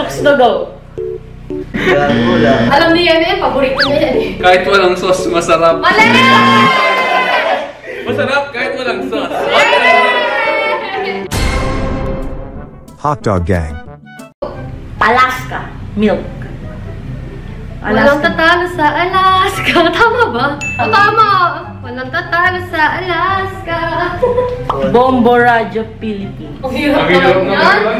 Chooks to go. Gago lang. Alam niya yan eh, paborito niya yan eh. Kahit walang sauce, masarap. Mali! Masarap kahit walang sauce. Hot Dog Gang. Alaska. Milk. Walang tatalo sa Alaska. Tama ba? Oh, tama! Walang tatalo sa Alaska. Bombo Radio Philippines. Ang hirap.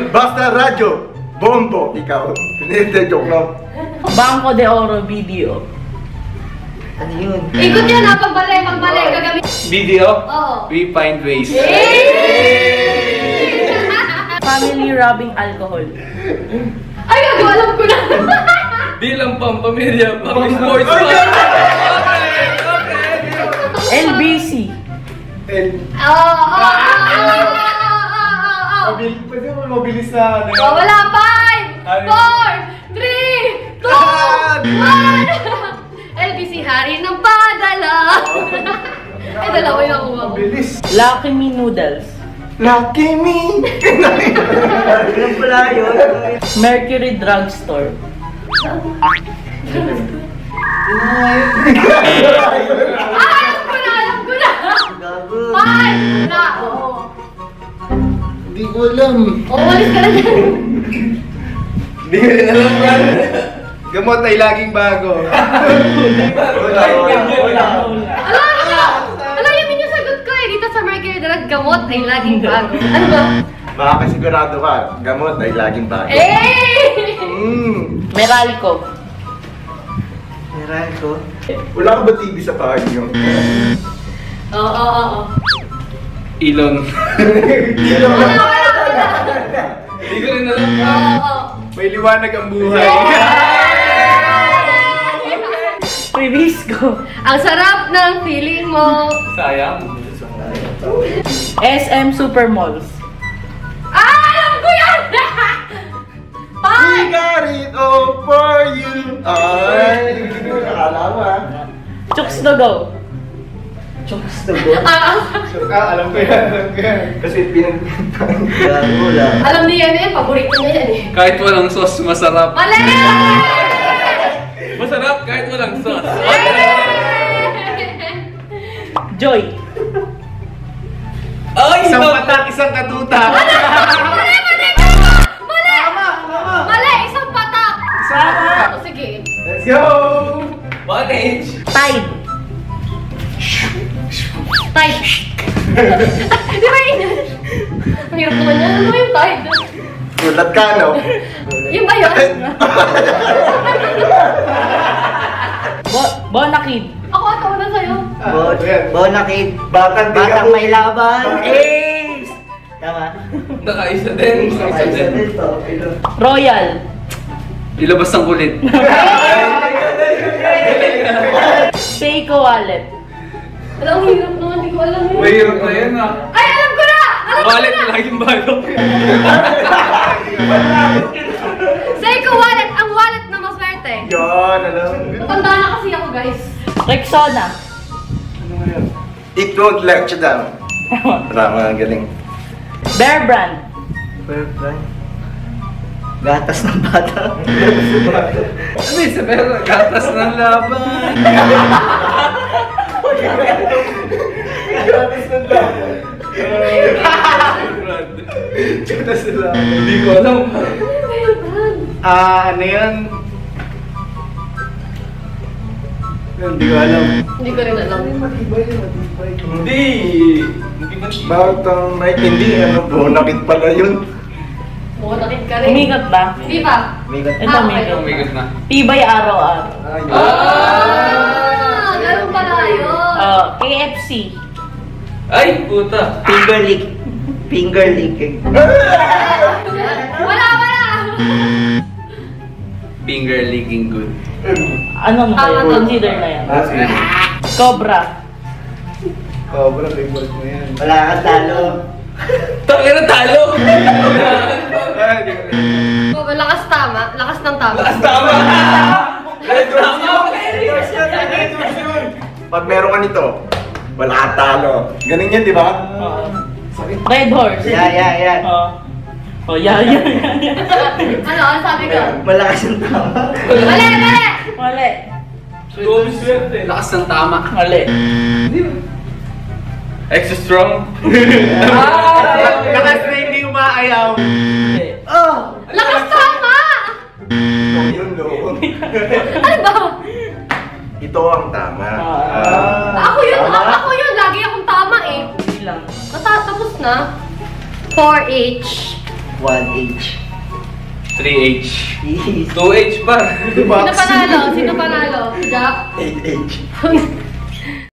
Basta radyo. Bombo. Ikaw. Hindi, joke lang. Banco de Oro Video. Ano yun? Ikot yan ha, pagbalik, pagbalik, gagamit. Video, Oo. we find ways. Family rubbing alcohol. Ay, gago, alam ko na. Di lang pang pamilya, pang sports pa. LBC. El. Oo, oo, oo, oo, oo. Mabilis. Pwede mo mabilis na wala, Ano? Four, three, two, one. LBC, hari ng padala. Ay, dalawa yung nakuha ko. Mabilis. Lucky Me Noodles. Lucky me. Ano pala yun? Mercury Drugstore. Ah, alam ko na, alam ko na. Gago. Five, na, oo. Hindi ko alam. Oh, walis ka na dyan. Hindi ko rin alam yan. Gamot ay laging bago. Wala, wala. Ala, ala, ala, yun yung sagot ko eh. Dito sa Mercury Drug, gamot ay laging bago. Ano ba? Makakasigurado ka. Gamot ay laging bago. Eh! Mm. Meralco. Meron ko. Wala ka ba TV sa bahay niyo? Oo, oo, oo. Ilon. Wala, wala, wala. Hindi ko rin alam. Oo, oo. May liwanag ang buhay. Privisco. Ang sarap ng feeling mo. Sayang. SM Supermalls. Ah, alam ko yan! We got it all for you. Ay, nakala mo ah. Chooks to go. Chokes to go. Ah, Sure ka, alam ko yan, alam ko yan. Kasi pinag... Gago lang. alam niya yan eh, paborito niya yan eh. Kahit walang sauce, masarap. Mali! Masarap kahit walang sauce. Joy. Ay, Isang no. patak, isang katuta. Mali! Mali! Mali! Mali! Isang patak! Sama. Oh, sige. Let's go! What age? Tide. Tide. Di ba yun? Ang hirap naman yan. Ano ba yung tide? Gulat ka, no? Yun ba yun? Bo Bonakid. Ako atawa na sa'yo. Bon, Bonakid. Batang Batang ako. may laban. Ace! Tama. Nakaisa din. Nakaisa din. Royal. Ilabas ang kulit. Seiko Wallet. Wala, ang hirap naman. Hindi ko alam yun. Mahirap na yan ah. Ay, alam ko na! Alam ko Wallet na! na laging bago. Seiko wallet! Ang wallet na maswerte. Yan, alam. Matanda na kasi ako, guys. Rexona. It won't let you down. Tama, ang galing. Bear Brand. Gatas ng bata. Ano yung sabihin? Gatas ng laban. Hindi ko alam. Ah, ano yun? Hindi ko alam. Hindi ko rin alam. Hindi. Hindi man Batang night, hindi. Ano po, nakit pala yun. Bumatakit ka rin. Umikat ba? Di ba? Ito, Ah, okay. umikat. Umigat na. Tibay araw-araw. Ayun. Ah! Ganun pala yun. Uh, KFC. Ay, puta. Lick. Finger licking. Wala, wala! Finger licking good. Ano yun? tama. Consider na yan. Ah, sige. Cobra. Cobra, favorite mo yan. Wala kang talo. Tangin na talo! Ah. Oh, lakas tama. Lakas ng tama. Tama! Tama! Pag meron ka nito, wala ka talo. Ganun yan, di ba? Oo. Red Horse. Yeah, yeah, yeah. Oo. Oh, yeah, yeah, yeah, yeah. Ano, ano sabi ko? Malakas yung tama. Mali, mali! Mali. Lakas ng tama. Mali. Extra strong. Ah! Lakas na hindi umaayaw. Oh! Lakas tama! Yun, no. Ano ba? Ito ang tama. Ah. Ako yun, ako, ako yun. Lagi akong tama eh. Ilang. Matatapos na. 4H. 1H. 3H. Ease. 2H pa. Sino panalo? Sino panalo? Jack? 8H.